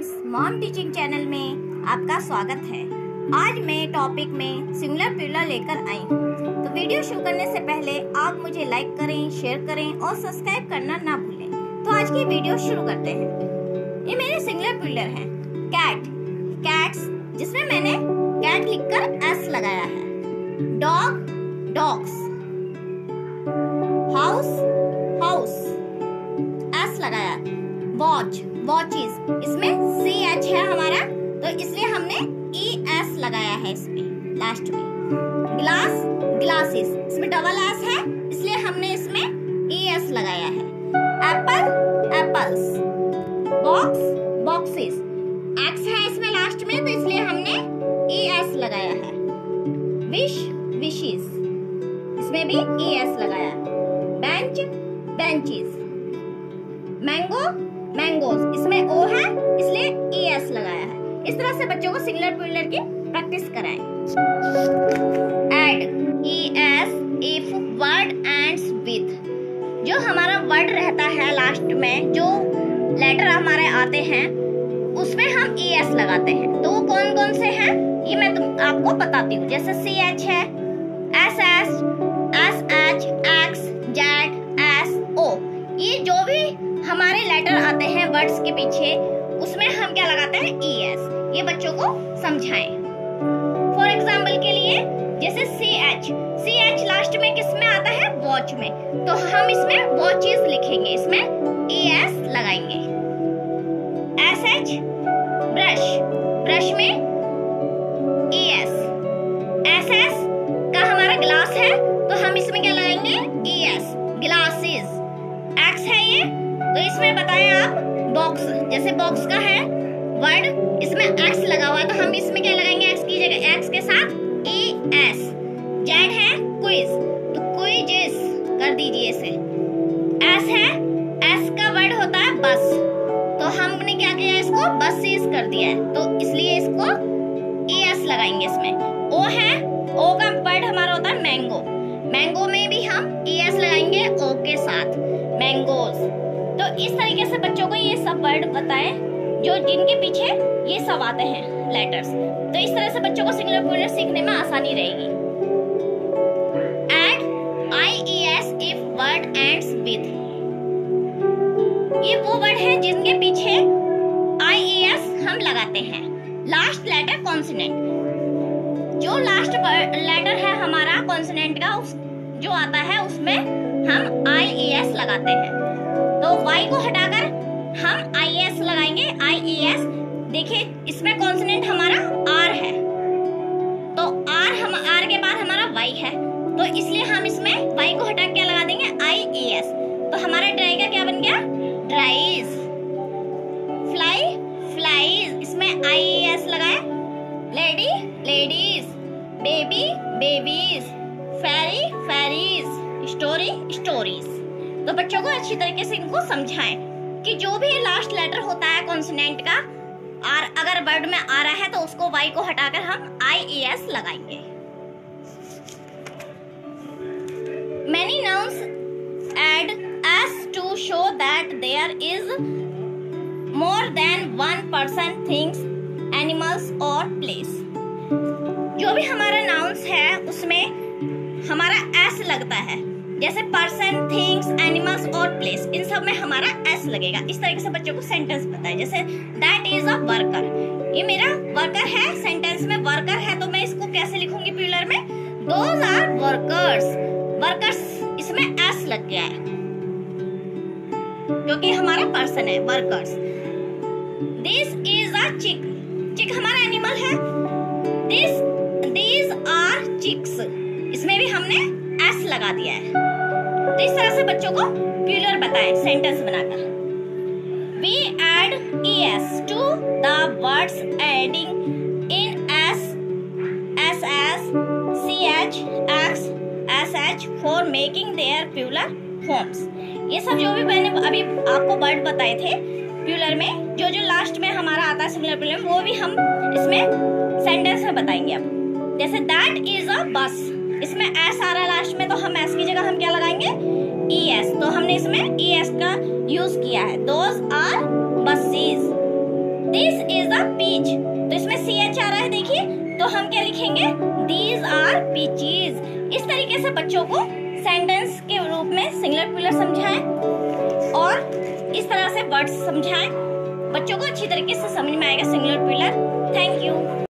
Friends mom teaching channel में आपका स्वागत है। आज मैं टॉपिक में सिंगुलर प्लूरल लेकर आई तो वीडियो शुरू करने से पहले आप मुझे लाइक करें शेयर करें और सब्सक्राइब करना ना भूलें। तो आज की वीडियो शुरू करते हैं। ये मेरे सिंगुलर प्लूरल हैं। कैट कैट्स जिसमें मैंने कैट लिखकर एस लगाया है। Dog dogs house house S लगाया। वॉच वॉचेस इसमें सी एच है हमारा तो इसलिए हमने ई एस लगाया है इसमें लास्ट में। ग्लास ग्लासेस इसमें डबल एस है, इसलिए हमने इसमें ई एस लगाया है। Apple apples box boxes X है इसमें लास्ट में तो इसलिए हमने ई एस लगाया है। विश विशेस इसमें भी ई एस लगाया। Bench benches mango mangoes. इसमें ओ है, इसलिए ई एस लगाया है। इस तरह से बच्चों को सिंगुलर प्लूरल की प्रैक्टिस कराएँ। Add E S if word ends with जो हमारा वर्ड रहता है लास्ट में, जो लेटर हमारे आते हैं, उसमें हम ई एस लगाते हैं। तो वो कौन कौन से हैं? ये मैं तुम, आपको बताती हूँ। जैसे सी एच है S S S H X Z S O ये जो भी हमारे लेटर आते हैं वर्ड्स के पीछे। उसमें हम क्या लगाते हैं? ई एस ये बच्चों को समझाएँ। फॉर एग्ज़ाम्पल के लिए, जैसे C H C H last में किसमें आता है? वॉच में। तो हम इसमें वॉचेस लिखेंगे। इसमें ई एस लगाएँगे। एस एच ब्रश तो इसमें बताया आप बॉक्स जैसे बॉक्स का है वर्ड इसमें एक्स लगा हुआ है तो हम इसमें क्या लगाएँगे? एक्स की जगह एक्स के साथ ई एस जेड है क्विज तो क्विजेस कर दीजिए इसे। एस है एस का वर्ड होता है बस तो हमने क्या किया इसको? बसेस कर दिया है। तो इसलिए इसको ई एस लगाएँगे इसमें। ओ है ओ का वर्ड हमारा होता है मैंगो मैंगो में भी हम ई एस लगाएँगे ओ के साथ। मैंगोज तो इस तरीके से बच्चों को ये सब वर्ड बताएँ, जो जिनके पीछे ये सब आते हैं लेटर्स तो इस तरह से बच्चों को सिंगुलर प्लूरल सीखने में आसानी रहेगी। Add I S if word ends with ये वो वर्ड है जिनके पीछे आई ई एस हम लगाते हैं। लास्ट लेटर कॉन्सोनेंट जो लास्ट लेटर है हमारा कॉन्सोनेंट का, उस, जो आता है, उसमें हम आई ई एस लगाते हैं। देखिए, इसमें कॉन्सोनेंट हमारा आर है। तो आर हम आर के बाद हमारा वाई है। तो इसलिए हम इसमें वाई को हटा क्या लगा देंगे? आई ई एस तो हमारा ड्राई का क्या बन गया? ड्राइज फ्लाई फ्लाईज इसमें आई ई एस लगाए lady ladies baby babies ferry ferries story stories तो बच्चों को अच्छी तरीके से इनको समझाएँ कि जो भी लास्ट लेटर होता है कॉन्सोनेंट का और अगर वर्ड में आ रहा है तो उसको वाई को हटाकर हम आई ई एस लगाएँगे। Many nouns add S to show that there is more than one person things animals और प्लेस जो भी हमारा नाउंस है, उसमें हमारा एस लगता है। जैसे पर्सन थिंग्स एनिमल्स और प्लेस इन सब में हमारा एस लगेगा। इस तरीके से बच्चों को सेंटेंस बताए। जैसे दैट इज़ अ वर्कर ये मेरा वर्कर है सेंटेंस में वर्कर है तो मैं इसको कैसे लिखूँगी प्लूरल में? दोज आर वर्कर्स वर्कर्स इसमें एस लग गया है। क्योंकि हमारा पर्सन है वर्कर्स दिस इज़ अ चिक चिक हमारा एनिमल है। दिस दीज आर चिक्स इसमें भी हमने एस लगा दिया है। तो इस तरह से बच्चों को प्लूरल बताएँ सेंटेंस बनाकर? We add E S to the words ending in S S S C H X S H for making their plural forms ये सब जो भी मैंने अभी आपको वर्ड बताए थे प्लूरल में, जो जो लास्ट में हमारा आता है सिमिलर प्लूरल वो भी हम इसमें सेंटेंस में बताएँगे अब। जैसे दैट इज़ अ बस इसमें एस आ रहा है लास्ट में तो हम एस की जगह हम क्या लगाएँगे? ई एस तो हमने इसमें ई एस का यूज़ किया है। Those are buses this is the peach तो इसमें सी एच आ रहा है, देखिए। तो हम क्या लिखेंगे? दीज आर पीचीज इस तरीके से बच्चों को सेंटेंस के रूप में सिंगुलर पिलर समझाएँ और इस तरह से वर्ड्स समझाएँ। बच्चों को अच्छी तरीके से समझ में आएगा सिंगुलर पिलर थैंक यू